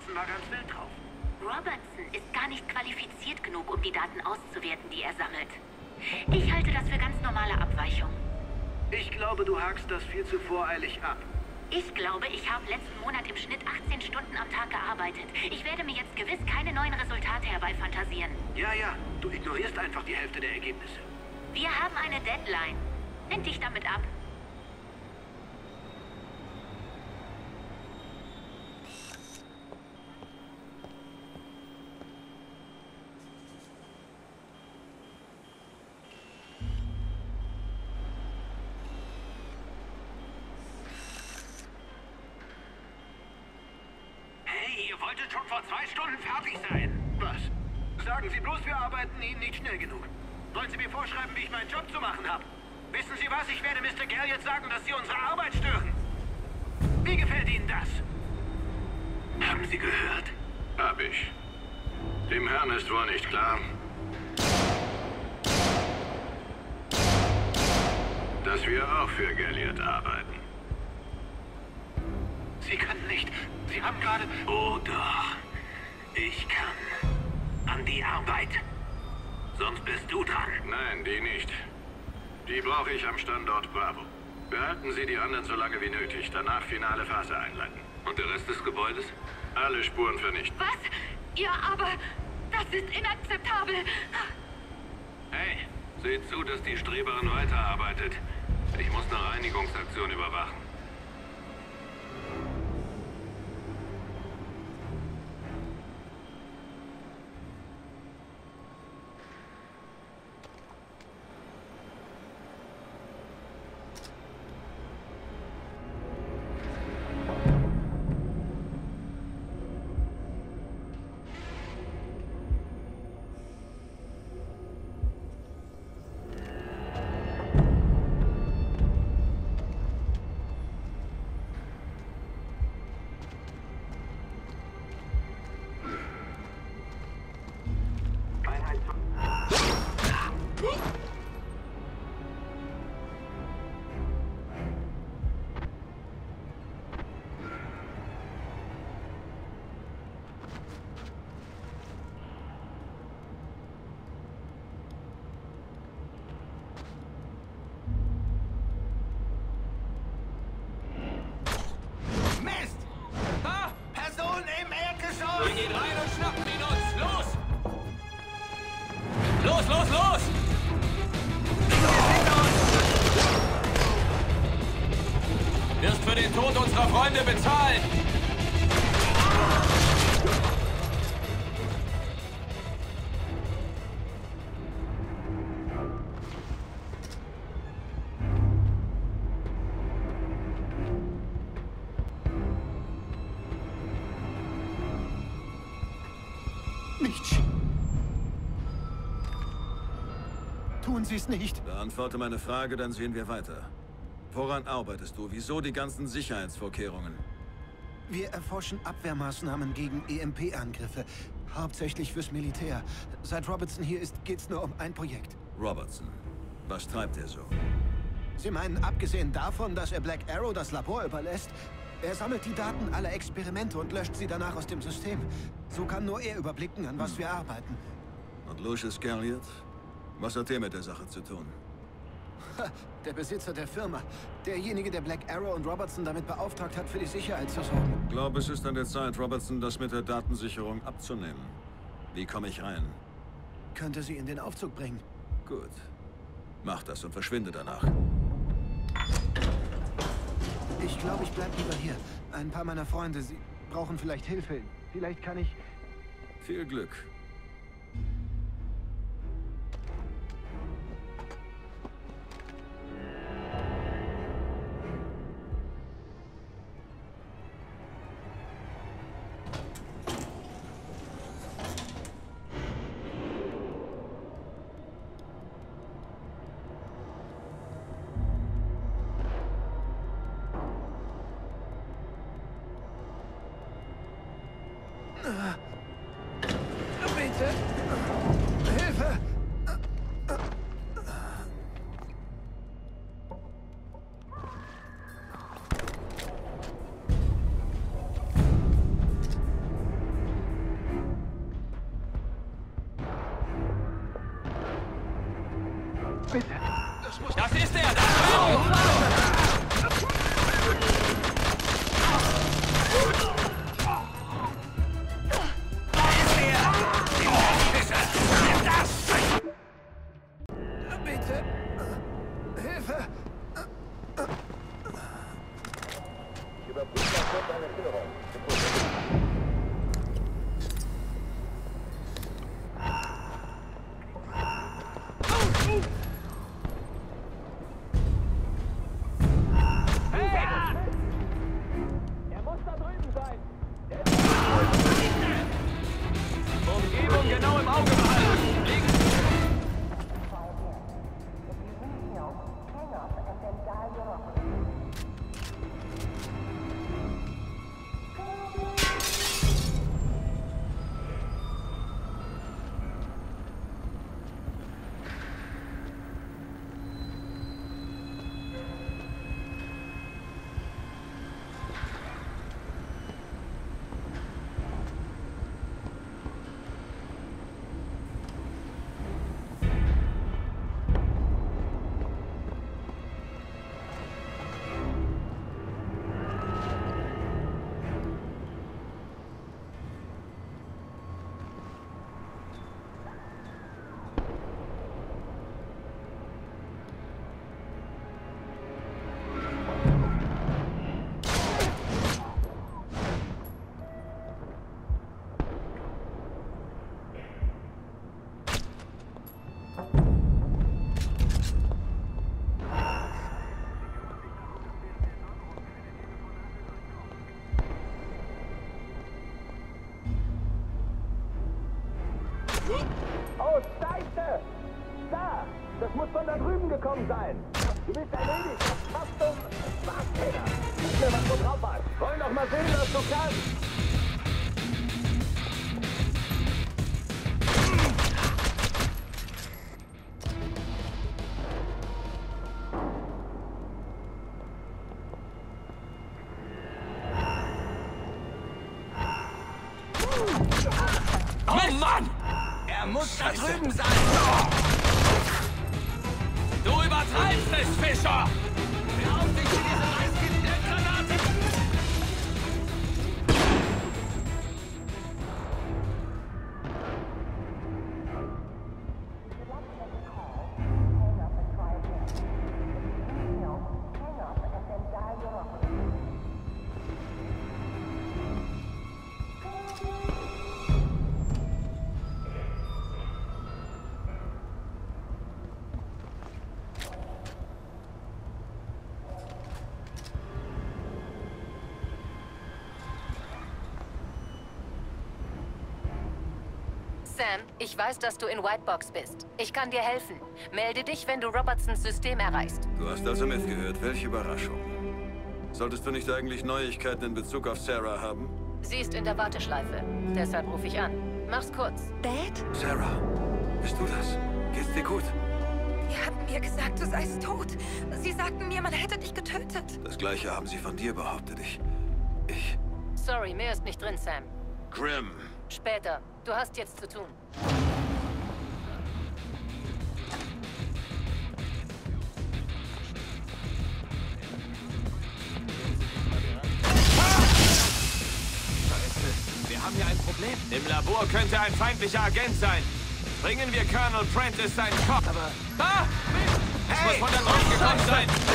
Robertson war ganz wild drauf. Robertson ist gar nicht qualifiziert genug, um die Daten auszuwerten, die er sammelt. Ich halte das für ganz normale Abweichung. Ich glaube, du hakst das viel zu voreilig ab. Ich glaube, ich habe letzten Monat im Schnitt 18 Stunden am Tag gearbeitet. Ich werde mir jetzt gewiss keine neuen Resultate herbeifantasieren. Ja, ja, du ignorierst einfach die Hälfte der Ergebnisse. Wir haben eine Deadline. Find dich damit ab. Wolltet schon vor zwei Stunden fertig sein. Was? Sagen Sie bloß, wir arbeiten Ihnen nicht schnell genug. Wollen Sie mir vorschreiben, wie ich meinen Job zu machen habe? Wissen Sie was? Ich werde Mr. Gale jetzt sagen, dass Sie unsere Arbeit stören. Wie gefällt Ihnen das? Haben Sie gehört? Hab ich. Dem Herrn ist wohl nicht klar, dass wir auch für Galliard arbeiten. Sie können nicht. Sie haben gerade... Oh doch. Ich kann. An die Arbeit. Sonst bist du dran. Nein, die nicht. Die brauche ich am Standort Bravo. Behalten Sie die anderen so lange wie nötig, danach finale Phase einleiten. Und der Rest des Gebäudes? Alle Spuren vernichten. Was? Ja, aber das ist inakzeptabel. Hey, seht zu, dass die Streberin weiterarbeitet. Ich muss eine Reinigungsaktion überwachen. Los, los! Wirst für den Tod unserer Freunde bezahlen! Nicht Tun Sie es nicht. Beantworte meine Frage, dann sehen wir weiter. Woran arbeitest du? Wieso die ganzen Sicherheitsvorkehrungen? Wir erforschen Abwehrmaßnahmen gegen EMP-Angriffe. Hauptsächlich fürs Militär. Seit Robertson hier ist, geht's nur um ein Projekt. Robertson. Was treibt er so? Sie meinen, abgesehen davon, dass er Black Arrow das Labor überlässt, er sammelt die Daten aller Experimente und löscht sie danach aus dem System. So kann nur er überblicken, an was wir arbeiten. Und Lucius Galliard? Was hat der mit der Sache zu tun? Der Besitzer der Firma. Derjenige, der Black Arrow und Robertson damit beauftragt hat, für die Sicherheit zu sorgen. Glaube, es ist an der Zeit, Robertson das mit der Datensicherung abzunehmen. Wie komme ich rein? Könnte sie in den Aufzug bringen. Gut. Mach das und verschwinde danach. Ich glaube, ich bleib lieber hier. Ein paar meiner Freunde, sie brauchen vielleicht Hilfe. Vielleicht kann ich... Viel Glück. Give up. Oh, Scheiße! Da! Das muss von da drüben gekommen sein! Du bist erledigt! Fast zum Schwarztäter! Gib mir, was du drauf hast! Wollen doch mal sehen, was du kannst! Da drüben sein! Du übertreibst es, Fischer! Sam, ich weiß, dass du in Whitebox bist. Ich kann dir helfen. Melde dich, wenn du Robertsons System erreichst. Du hast also mitgehört. Welche Überraschung. Solltest du nicht eigentlich Neuigkeiten in Bezug auf Sarah haben? Sie ist in der Warteschleife. Deshalb rufe ich an. Mach's kurz. Dad? Sarah, bist du das? Geht's dir gut? Die hatten mir gesagt, du seist tot. Sie sagten mir, man hätte dich getötet. Das gleiche haben sie von dir behauptet. Ich... Ich... Sorry, mehr ist nicht drin, Sam. Grim. Später. Du hast jetzt zu tun. Wir haben hier ein Problem. Im Labor könnte ein feindlicher Agent sein. Bringen wir Colonel Prentice seinen Kopf. Aber... Ah! Es muss von da draußen gekommen sein.